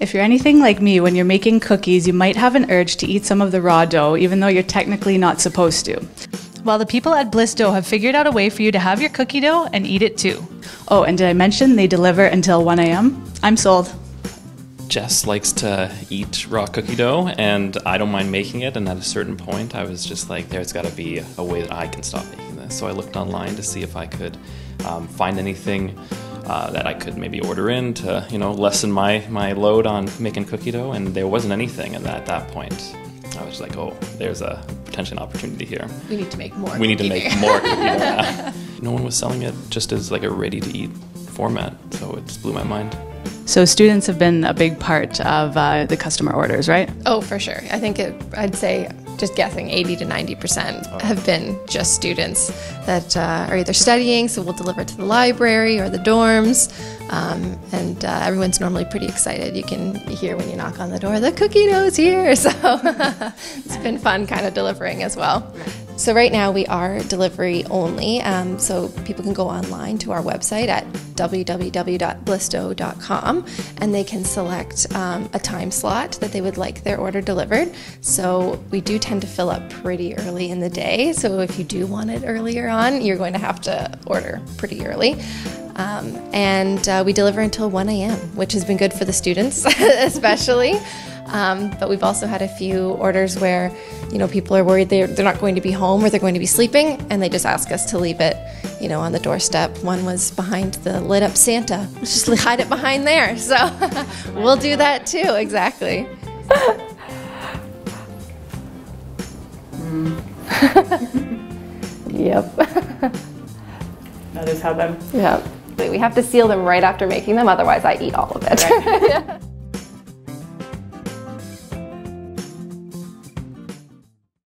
If you're anything like me, when you're making cookies, you might have an urge to eat some of the raw dough, even though you're technically not supposed to. Well, the people at Bliss Dough have figured out a way for you to have your cookie dough and eat it too. Oh, and did I mention they deliver until 1 a.m.? I'm sold. Jess likes to eat raw cookie dough, and I don't mind making it. And at a certain point, I was just like, there's got to be a way that I can stop making this. So I looked online to see if I could um, find anything uh, that I could maybe order in to, you know, lessen my, my load on making cookie dough. And there wasn't anything. And at that point, I was like, oh, there's a potential opportunity here. We need to make more. We need to make more cookie dough. now. No one was selling it just as like a ready to eat format, so it just blew my mind. So, students have been a big part of uh, the customer orders, right? Oh, for sure. I think it, I'd say, just guessing, 80 to 90% have been just students that uh, are either studying, so we'll deliver to the library or the dorms. Um, and uh, everyone's normally pretty excited. You can hear when you knock on the door, the cookie dough's here. So it's been fun kind of delivering as well. So right now we are delivery only. Um, so people can go online to our website at www.blissdough.com and they can select um, a time slot that they would like their order delivered. So we do tend to fill up pretty early in the day. So if you do want it earlier on, you're going to have to order pretty early. Um, and uh, we deliver until 1 a.m., which has been good for the students, especially. Um, but we've also had a few orders where, you know, people are worried they're, they're not going to be home or they're going to be sleeping, and they just ask us to leave it, you know, on the doorstep. One was behind the lit up Santa. Let's just hide it behind there. So we'll do that too, exactly. yep. That is how them. Yep. We have to seal them right after making them, otherwise, I eat all of it.